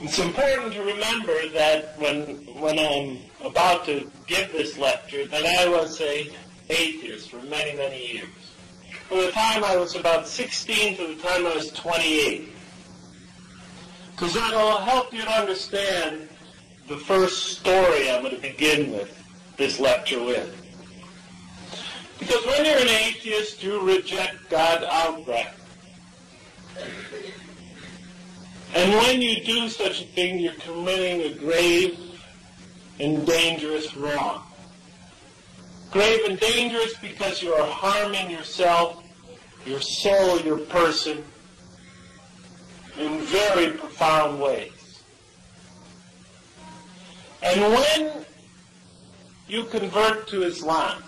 It's important to remember that when when I'm about to give this lecture, that I was a atheist for many, many years. From the time I was about 16 to the time I was 28. Because that'll help you to understand the first story I'm going to begin with this lecture with. Because when you're an atheist, you reject God outright. And when you do such a thing, you're committing a grave and dangerous wrong. Grave and dangerous because you are harming yourself, your soul, your person, in very profound ways. And when you convert to Islam,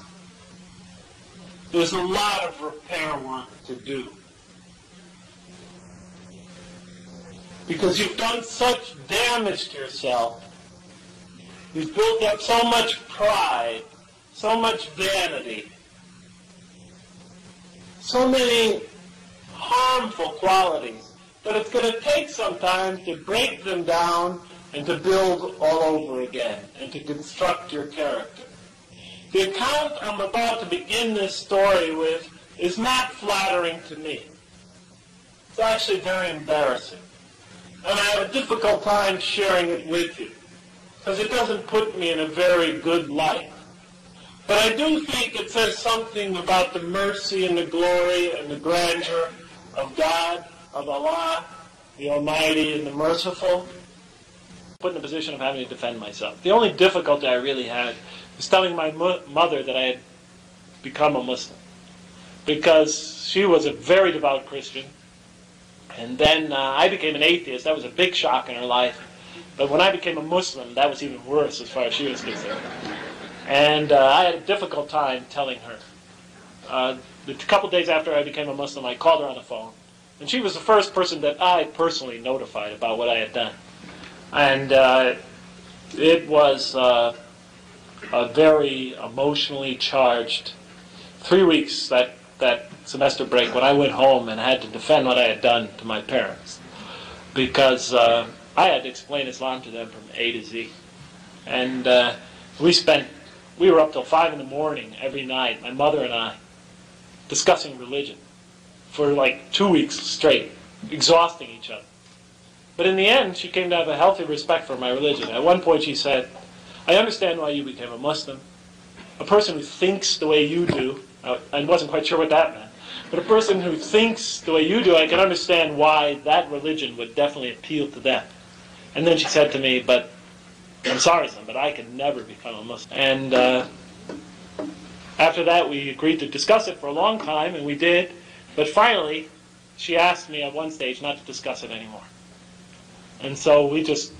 there's a lot of repair work to do. Because you've done such damage to yourself. You've built up so much pride, so much vanity, so many harmful qualities that it's going to take some time to break them down and to build all over again and to construct your character. The account I'm about to begin this story with is not flattering to me. It's actually very embarrassing. And I have a difficult time sharing it with you because it doesn't put me in a very good light. But I do think it says something about the mercy and the glory and the grandeur of God, of Allah, the Almighty and the Merciful put in a position of having to defend myself. The only difficulty I really had was telling my mo- mother that I had become a Muslim. Because she was a very devout Christian. And then uh, I became an atheist. That was a big shock in her life. But when I became a Muslim, that was even worse as far as she was concerned. And uh, I had a difficult time telling her. Uh, a couple days after I became a Muslim, I called her on the phone. And she was the first person that I personally notified about what I had done and uh, it was uh, a very emotionally charged three weeks that that semester break when I went home and had to defend what I had done to my parents because uh, I had to explain Islam to them from A to Z, and uh, we spent we were up till five in the morning every night, my mother and I, discussing religion for like two weeks straight, exhausting each other. But in the end, she came to have a healthy respect for my religion. At one point, she said, I understand why you became a Muslim. A person who thinks the way you do, I wasn't quite sure what that meant, but a person who thinks the way you do, I can understand why that religion would definitely appeal to them. And then she said to me, but I'm sorry, son, but I can never become a Muslim. And uh, after that, we agreed to discuss it for a long time, and we did. But finally, she asked me at one stage not to discuss it anymore. And so we just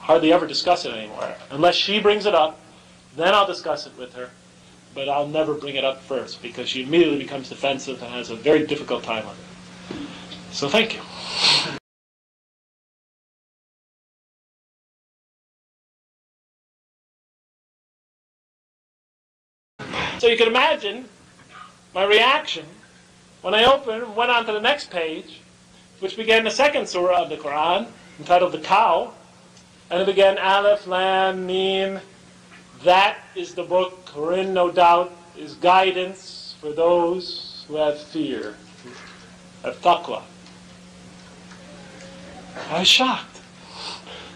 hardly ever discuss it anymore. Unless she brings it up, then I'll discuss it with her. But I'll never bring it up first because she immediately becomes defensive and has a very difficult time with it. So thank you. So you can imagine my reaction when I opened, went on to the next page, which began the second surah of the Quran, entitled The Cow, and it began Aleph, Lam, Mim. That is the book wherein, no doubt, is guidance for those who have fear, have taqwa. I was shocked.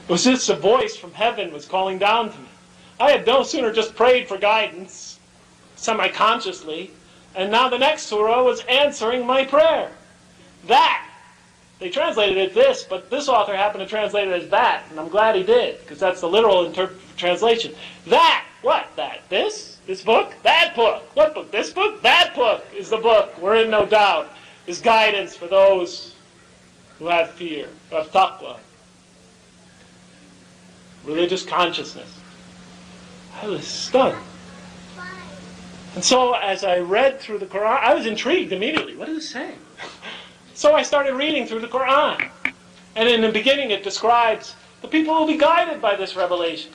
It was this a voice from heaven was calling down to me. I had no sooner just prayed for guidance, semi-consciously, and now the next surah was answering my prayer. That they translated it this, but this author happened to translate it as that, and I'm glad he did, because that's the literal translation. That, what, that, this, this book, that book, what book, this book, that book is the book, we're in no doubt is guidance for those who have fear, who have taqwa, religious consciousness. I was stunned. And so as I read through the Quran, I was intrigued immediately. What does it say? So I started reading through the Quran. And in the beginning, it describes the people who will be guided by this revelation.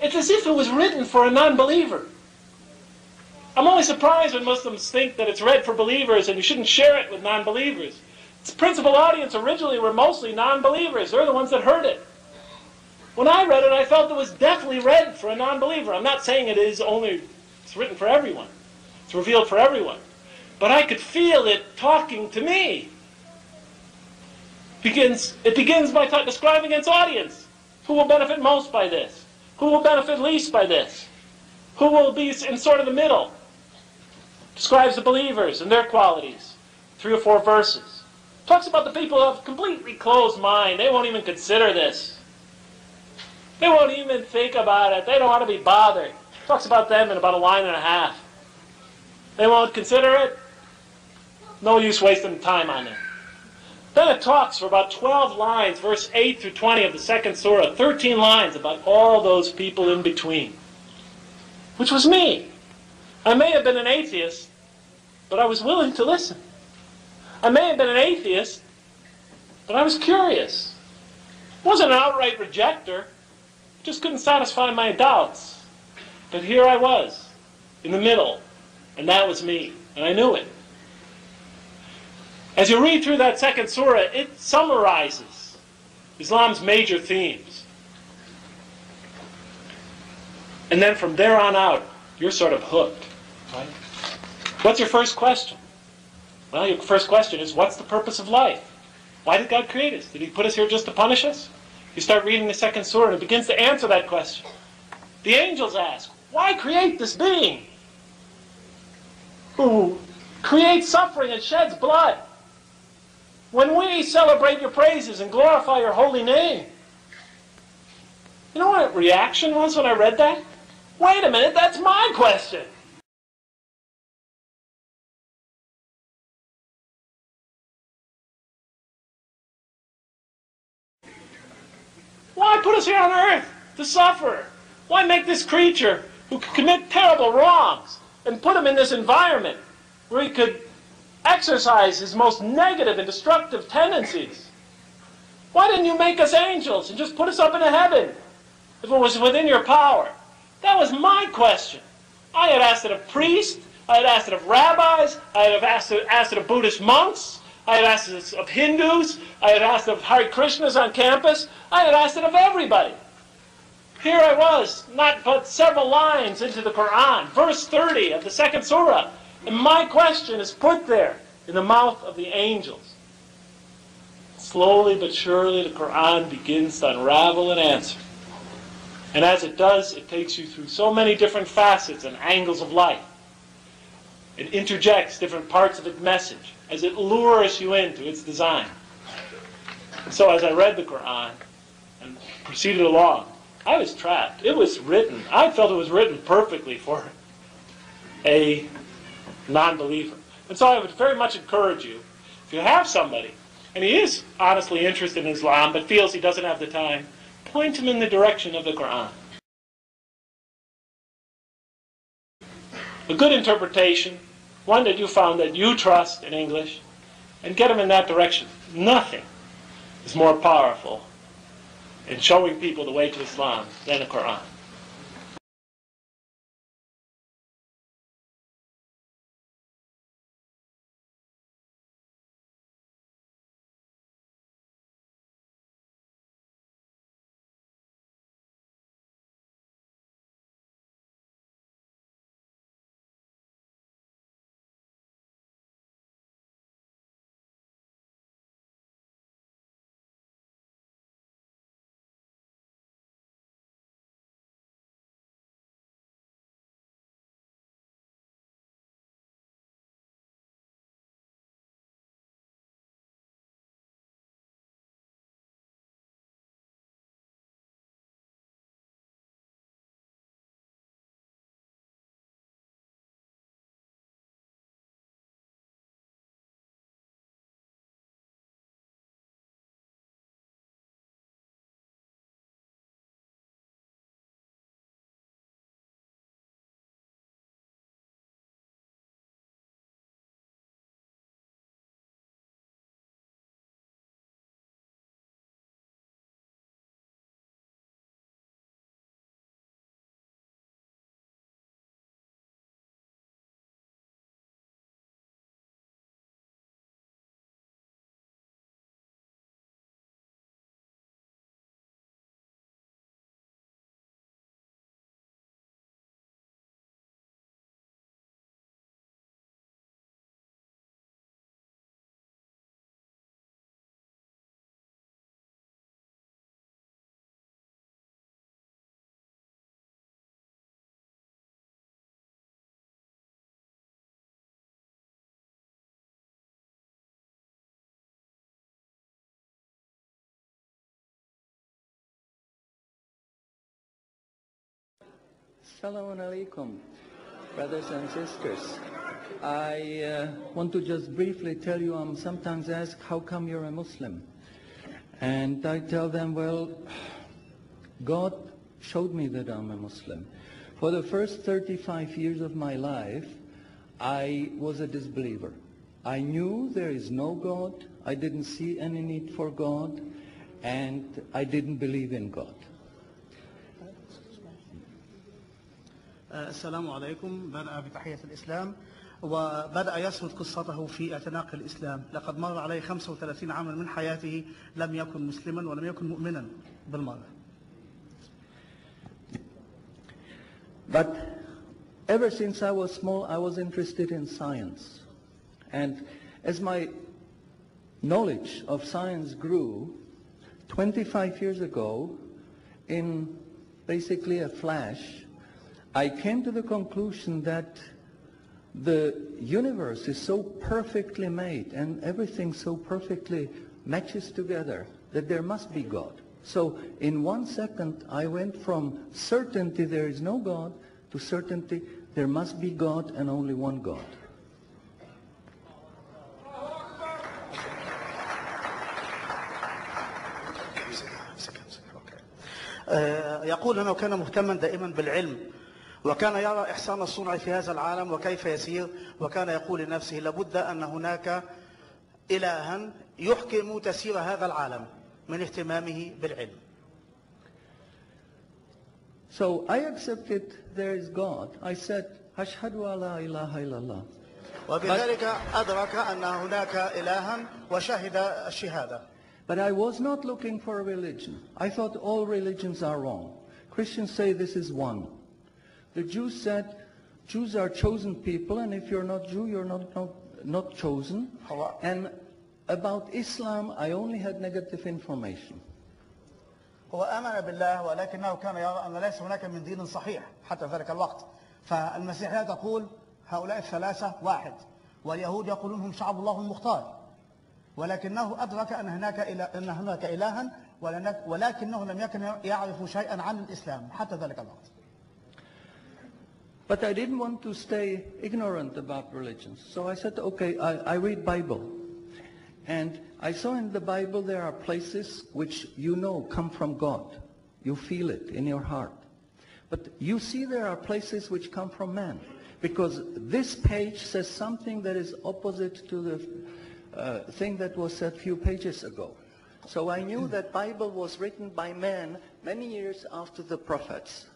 It's as if it was written for a non believer. I'm only surprised when Muslims think that it's read for believers and you shouldn't share it with non believers. Its principal audience originally were mostly non-believers. They're the ones that heard it. When I read it, I felt it was definitely read for a non-believer. I'm not saying it is only, it's written for everyone. It's revealed for everyone. But I could feel it talking to me. Begins, it begins by t- describing its audience. Who will benefit most by this? Who will benefit least by this? Who will be in sort of the middle? Describes the believers and their qualities. Three or four verses. Talks about the people who have completely closed mind. They won't even consider this. They won't even think about it. They don't want to be bothered. Talks about them in about a line and a half. They won't consider it. No use wasting time on it. Then it talks for about 12 lines, verse 8 through 20 of the second surah, 13 lines about all those people in between, which was me. I may have been an atheist, but I was willing to listen. I may have been an atheist, but I was curious. I wasn't an outright rejecter, just couldn't satisfy my doubts. But here I was, in the middle, and that was me, and I knew it. As you read through that second surah, it summarizes Islam's major themes. And then from there on out, you're sort of hooked. Right? What's your first question? Well, your first question is what's the purpose of life? Why did God create us? Did He put us here just to punish us? You start reading the second surah and it begins to answer that question. The angels ask, why create this being who creates suffering and sheds blood? When we celebrate your praises and glorify your holy name. You know what reaction was when I read that? Wait a minute, that's my question. Why put us here on earth to suffer? Why make this creature who could commit terrible wrongs and put him in this environment where he could exercise his most negative and destructive tendencies? Why didn't you make us angels and just put us up into heaven if it was within your power? That was my question. I had asked it of priests, I had asked it of rabbis, I had asked it, asked it of Buddhist monks, I had asked it of Hindus, I had asked it of Hare Krishnas on campus, I had asked it of everybody. Here I was, not but several lines into the Quran, verse 30 of the second surah, and my question is put there in the mouth of the angels. Slowly but surely, the Quran begins to unravel and answer. And as it does, it takes you through so many different facets and angles of life. It interjects different parts of its message as it lures you into its design. So as I read the Quran and proceeded along, I was trapped. It was written, I felt it was written perfectly for a non-believer. And so I would very much encourage you, if you have somebody, and he is honestly interested in Islam but feels he doesn't have the time, point him in the direction of the Quran. A good interpretation, one that you found that you trust in English, and get him in that direction. Nothing is more powerful in showing people the way to Islam than the Quran. Shalom alaikum, brothers and sisters. I uh, want to just briefly tell you, I'm sometimes asked, how come you're a Muslim? And I tell them, well, God showed me that I'm a Muslim. For the first 35 years of my life, I was a disbeliever. I knew there is no God. I didn't see any need for God. And I didn't believe in God. السلام عليكم. بدأ بتحية الإسلام وبدأ يسرد قصته في اعتناق الإسلام. لقد مر عليه 35 عاما من حياته لم يكن مسلما ولم يكن مؤمنا بالمرة. But ever since I was small, I was interested in science. And as my knowledge of science grew, 25 years ago, in basically a flash, I came to the conclusion that the universe is so perfectly made and everything so perfectly matches together that there must be God. So in one second, I went from certainty there is no God to certainty there must be God and only one God. آه، يقول أنه كان مهتما دائما بالعلم وكان يرى إحسان الصنع في هذا العالم وكيف يسير وكان يقول لنفسه لابد أن هناك إلها يحكم تسير هذا العالم من اهتمامه بالعلم So I accepted there is God. I said, Ashhadu alla ilaha illallah. وبذلك أدرك أن هناك إلها وشهد الشهادة But I was not looking for a religion. I thought all religions are wrong. Christians say this is one. The Jews said Jews are chosen people, and if you're not Jew, you're not, not, not chosen. And about Islam, I only had negative information. هو آمن بالله ولكنه كان يرى أن ليس هناك من دين صحيح حتى ذلك الوقت فالمسيحية تقول هؤلاء الثلاثة واحد واليهود يقولون هم شعب الله المختار ولكنه أدرك أن هناك إله أن هناك إلها ولكنه لم يكن يعرف شيئا عن الإسلام حتى ذلك الوقت But I didn't want to stay ignorant about religions. So I said, okay, I, I read Bible. And I saw in the Bible there are places which you know come from God. You feel it in your heart. But you see there are places which come from man. Because this page says something that is opposite to the uh, thing that was said few pages ago. So I knew that Bible was written by man many years after the prophets.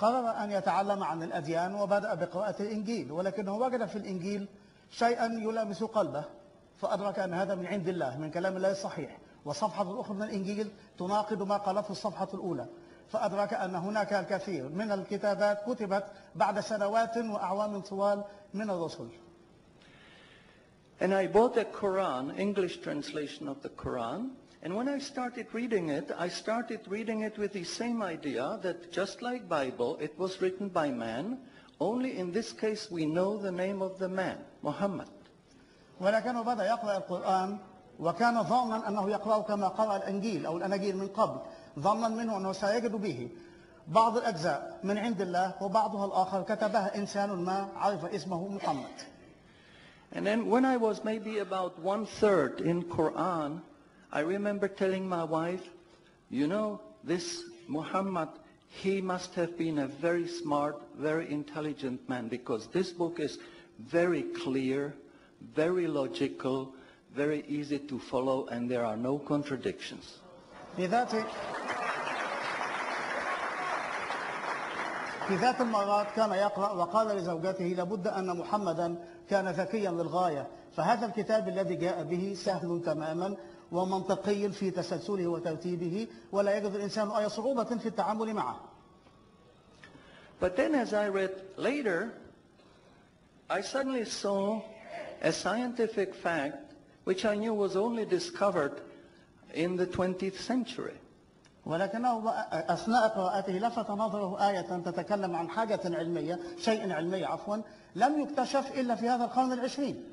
قرر أن يتعلم عن الأديان وبدأ بقراءة الإنجيل ولكنه وجد في الإنجيل شيئا يلامس قلبه فأدرك أن هذا من عند الله من كلام الله الصحيح والصفحة الأخرى من الإنجيل تناقض ما قالته الصفحة الأولى فأدرك أن هناك الكثير من الكتابات كتبت بعد سنوات وأعوام طوال من الرسل And I bought a Quran, English translation of the Quran. And when I started reading it, I started reading it with the same idea that just like Bible, it was written by man. Only in this case, we know the name of the man, Muhammad. ولكنه بدأ يقرأ القرآن وكان ظانا أنه يقرأه كما قرأ الإنجيل أو الأناجيل من قبل ظنا منه أنه سيجد به بعض الأجزاء من عند الله وبعضها الآخر كتبها إنسان ما عرف اسمه محمد And then when I was maybe about one third in Quran, I remember telling my wife, you know, this Muhammad, he must have been a very smart, very intelligent man because this book is very clear, very logical, very easy to follow, and there are no contradictions. في ذات في ذات المرات كان يقرأ وقال لزوجته لابد أن محمدا كان ذكيا للغاية فهذا الكتاب الذي جاء به سهل تماما ومنطقي في تسلسله وترتيبه ولا يجد الإنسان أي صعوبة في التعامل معه But then as I read later, I suddenly saw a scientific fact which I knew was only discovered in the 20th century. ولكنه أثناء قراءته لفت نظره آية تتكلم عن حاجة علمية شيء علمي عفوا لم يكتشف إلا في هذا القرن العشرين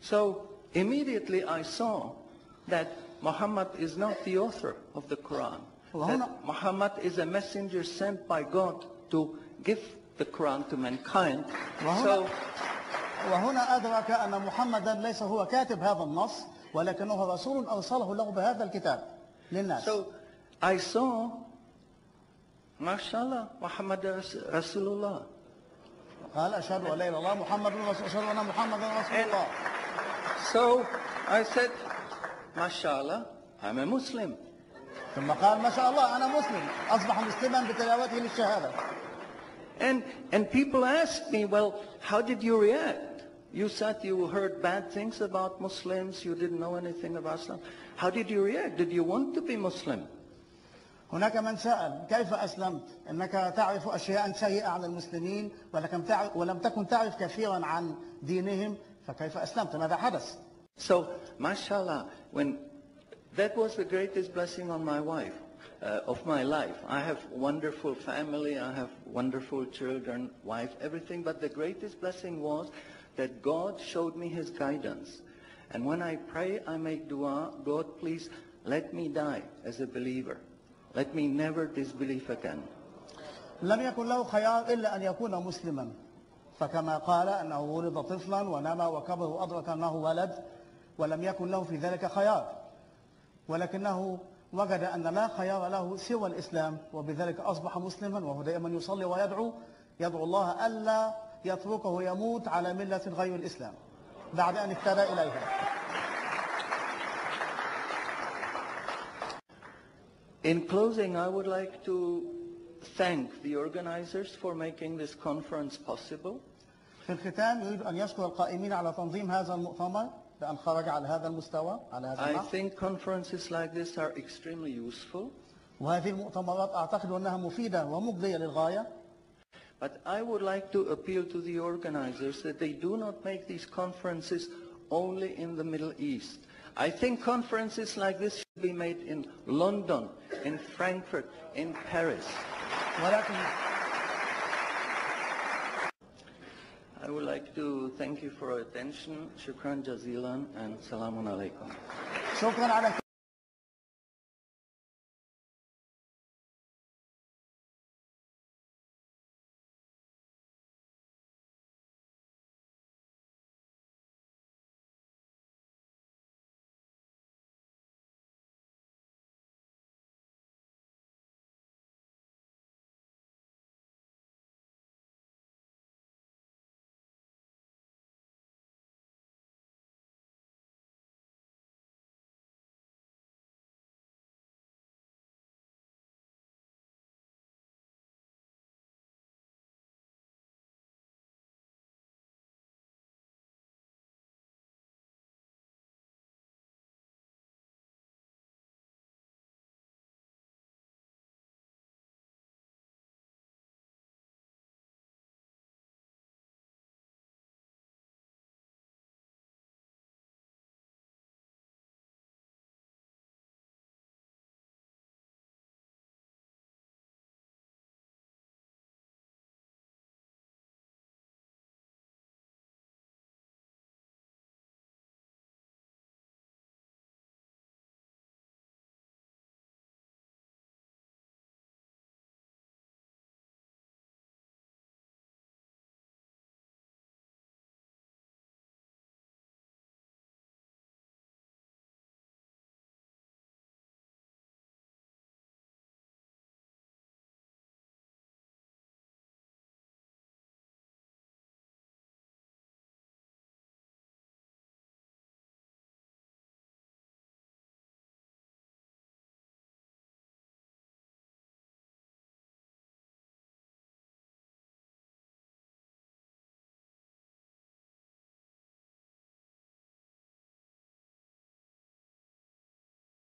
So immediately I saw that Muhammad is not the author of the Quran. وهنا- That Muhammad is a messenger sent by God to give the Quran to mankind. Wow. So وهنا أدرك أن محمدا ليس هو كاتب هذا النص ولكنه رسول أرسله له بهذا الكتاب للناس So I saw, mashallah, Muhammad Rasulullah. قال أشهد أن لا إله إلا الله محمد رسول أشهد أن محمدا رسول الله So I said, mashallah, I'm a Muslim. ثم قال ما شاء الله أنا مسلم أصبح مسلما بتلاوته للشهادة And, and people asked me, well, how did you react? You said you heard bad things about Muslims, you didn't know anything about Islam. How did you react? Did you want to be Muslim? هناك من سأل كيف أسلمت إنك تعرف أشياء سيئة عن المسلمين ولكن تعرف ولم تكن تعرف كثيرا عن دينهم فكيف أسلمت ماذا حدث So, mashallah, when that was the greatest blessing on my wife, uh, of my life. I have wonderful family, I have wonderful children, wife, everything, but the greatest blessing was that God showed me his guidance. And when I pray, I make dua, God, please let me die as a believer. Let me never disbelieve again. لم يكن له خيار إلا أن يكون مسلما فكما قال أنه ولد طفلا ونمى وكبر وأدرك أنه ولد ولم يكن له في ذلك خيار. ولكنه وجد أن لا خيار له سوى الإسلام وبذلك أصبح مسلما وهو دائما يصلي ويدعو يدعو الله ألا يتركه يموت على ملة غير الإسلام. بعد أن اهتدى إليها. In closing, I would like to thank the organizers for making this conference possible. في الختام يريد أن يشكر القائمين على تنظيم هذا المؤتمر. بأن خرج على هذا المستوى على هذا I النحو think conferences like this are extremely useful, وهذه المؤتمرات أعتقد أنها مفيدة ومجدية للغاية but I would like to appeal to the organizers that they do not make these conferences only in the Middle East. I think conferences like this should be made in London, in Frankfurt, in Paris. ولكن I would like to thank you for your attention. Shukran jazilan and salamun alaikum.